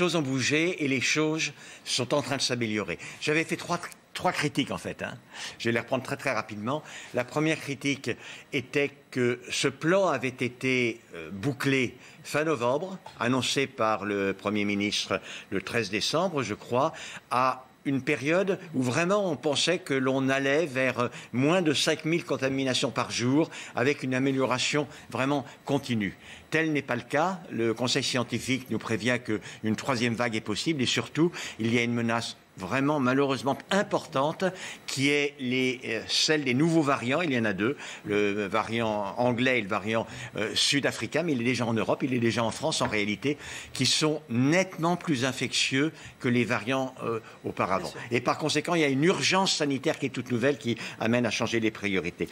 choses ont bougé et les choses sont en train de s'améliorer. J'avais fait trois, trois critiques en fait. Hein. Je vais les reprendre très très rapidement. La première critique était que ce plan avait été euh, bouclé fin novembre, annoncé par le Premier ministre le 13 décembre, je crois, à une période où vraiment on pensait que l'on allait vers moins de 5000 contaminations par jour avec une amélioration vraiment continue. Tel n'est pas le cas. Le Conseil scientifique nous prévient qu'une troisième vague est possible et surtout, il y a une menace vraiment malheureusement importante, qui est les, euh, celle des nouveaux variants. Il y en a deux, le variant anglais et le variant euh, sud-africain, mais il est déjà en Europe, il est déjà en France en réalité, qui sont nettement plus infectieux que les variants euh, auparavant. Et par conséquent, il y a une urgence sanitaire qui est toute nouvelle qui amène à changer les priorités.